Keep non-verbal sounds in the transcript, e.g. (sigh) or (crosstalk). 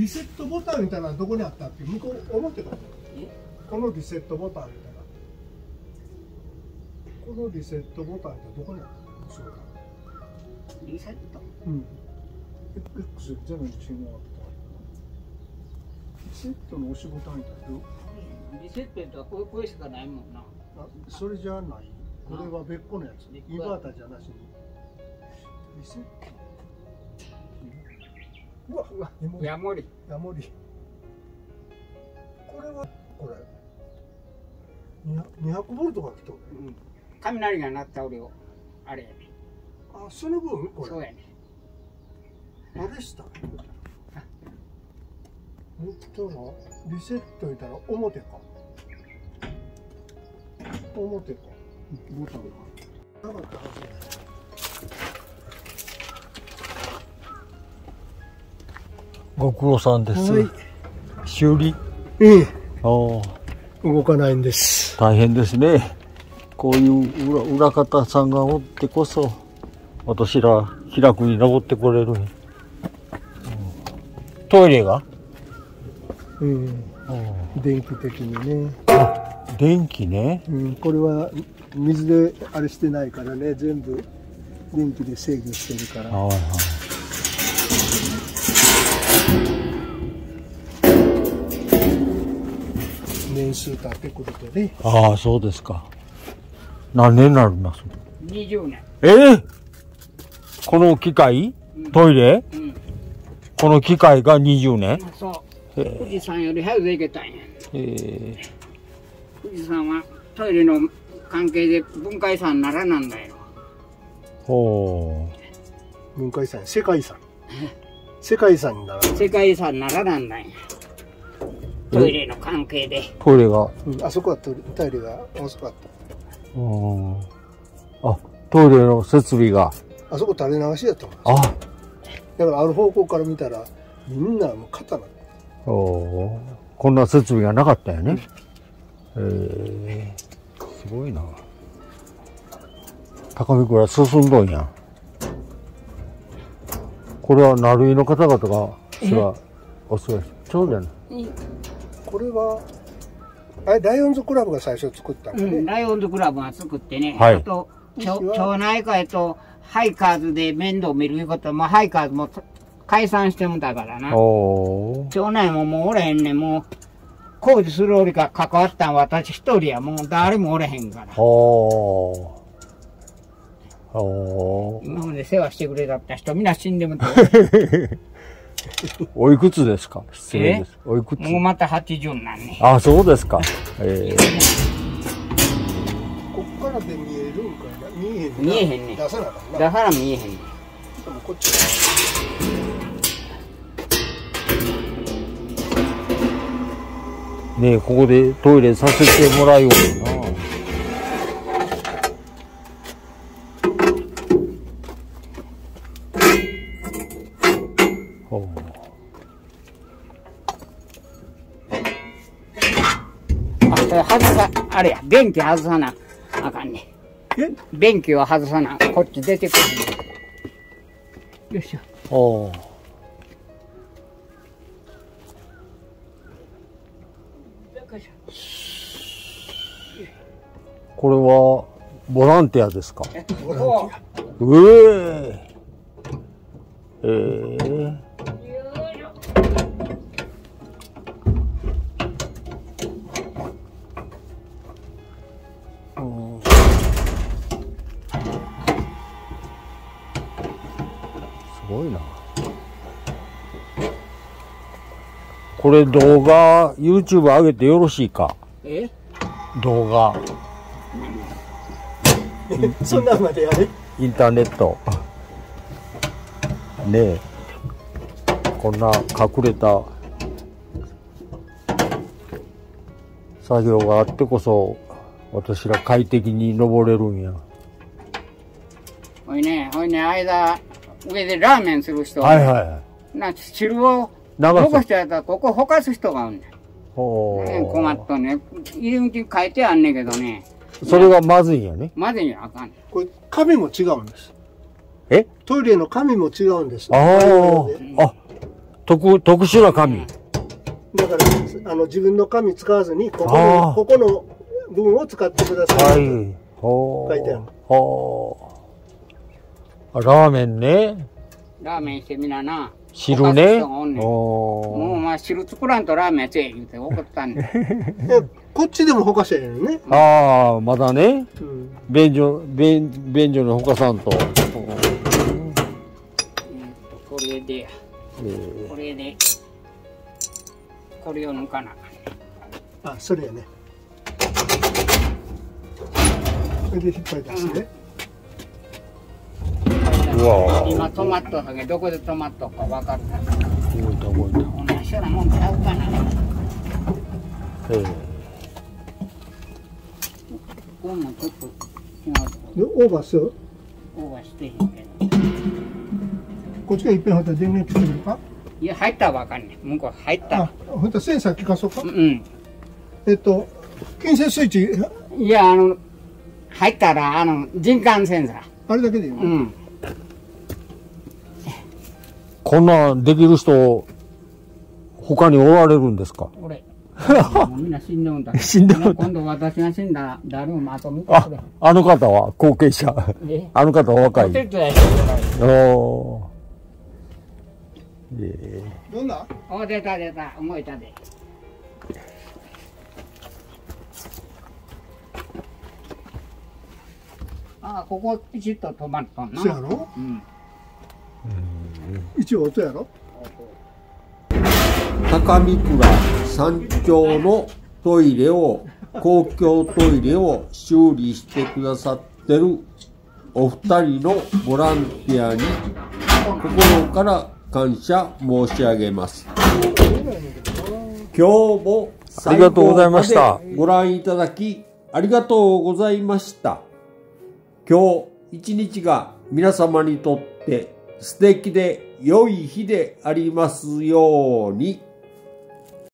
リセットボタンみたいなのどこにあったっけ向こう表かこのリセットボタンみたいな。このリセットボタンってどこにあったリセット？うん。X 全部違うリセットの押しボタンみたいな。リセットやったらこれこれしかないもんな。あそれじゃない。これは別個のやつ。インバーターじゃなしに。リセット？うわうわ芋ヤモリ。ヤモリ。これはこれ。200ボルトが来とるうん。雷が鳴った俺を。あれ。やねあその分これ。そうやね。あれした言ったらリセット言ったら表か。表か。ボタンが。なかったはずやご苦労さんです。はい修理。ええお動かないんです大変ですね。こういう裏裏方さんがおってこそ、私ら開くに登ってこれる。うんトイレが？うん電気的にね、電気ね。うん、これは水であれしてないからね全部電気で制御してるからはいはい。年数経ってくるとね。ああ、そうですか。何年になります20年。え？ーこの機械？トイレ？うん。この機械が20年？そう。富士山より早くできたんや。え。ー、富士山はトイレの関係で文化遺産にならなんだよ。ほ文化遺産世界遺産。世界遺産にならない、世界遺産にならなんだんやトイレの関係でう。トイレが。うん、あそこはトイレが遅かっうん。あ、トイレの設備が。たあそこ垂れ流しやったあ、だからある方向から見たらみんなもう肩なおーこんな設備がなかったよね。えー、すごいな。高見倉進んどんやん。これはナルイの方々が、それは、おすがし。そうじゃない。これはあれライオンズクラブが最初作ったんだね、うん、ライオンズクラブが作ってね、はい。あと町町内会とハイカーズで面倒見るいうこともハイカーズも解散してもだからな。おー。町内ももうおれへんねん。もう工事するおりか関わったん私一人や。もう誰もおれへんから。おー。おー。今まで世話してくれたった人みんな死んでもて (laughs) (laughs) おいくつですか？失礼です。おいくつ？もうまた80になんねあ、そうですか。えこっからで見えるんかいな？見えへんな。見えへんね出さなあかんな。だから見えへんねん。でもこっちー、ねえここでトイレさせてもらうような。あれや便器外さなあかんねえ？便器を外さなこっち出てくる。よいしょ。おうこれはボランティアですか？ここ。うえええうこれ動画、YouTube 上げてよろしいか？え？動画、(laughs) そんなんまでやれインターネット。ねえ。こんな隠れた作業があってこそ、私ら快適に登れるんや。ほいねほいね間上でラーメンする人はいはい。な汁を残してやったらここほかす人がおんねん。ほね困っとんね。入り口に書いてあんねんけどね。それがまずいんやね。まずにはあかん。ねんこれ紙も違うんです。え？トイレの紙も違うんです。ああ、あ、特、特殊な紙。だから、あの、自分の紙使わずに、ここあの、ー。ここの部分を使ってください。はい。ほ書いてある。ほう。あラーメンね。ラーメンしてみなな。汁ね。おんねんもうおお前汁作らんとラーメンやつえ言うて怒ったんで。(laughs) えこっちでもほかしゃえんね。ああ、まだね。うん。便所、便、便所のほかさんと。うんとこれで、えこれで、これを抜かな。あ、それやね。それで引っ張り出してね。わ今止まっとったけど、どこで止まっとっか分かるかな。ー動いた動いた。同じようなもん。ちゃうかな。ええこれもちょっと違うオーバーするオーバーしてへん。けど。こっちがいっぺん。ほったら電源切ってみるかいや、入ったらわかん。ねん。向こう入ったあ。、ほん。とセンサー聞かそうかうん。えっと、金線スイッチ、いや、あの、入ったら、あの、人感センサー。あれだけでいいの、うん。こんなんできる人、他におられるんですか？俺。(laughs) みんな死んでんだ。死んでんだ今度私が死んだら、誰も後見てあくれ。、あの方は？後継者。え？あの方は若い。お手伝いしてくれおーえどんな？お、出た出た。動いたで。ああ、ここピチッと止まっとんな。そうやろ？うん。一応音やろ？高見倉山頂のトイレを公共トイレを修理してくださってるお二人のボランティアに心から感謝申し上げます。今日もありがとうございましたご覧いただきありがとうございました。今日一日が皆様にとって素敵で良い日でありますように。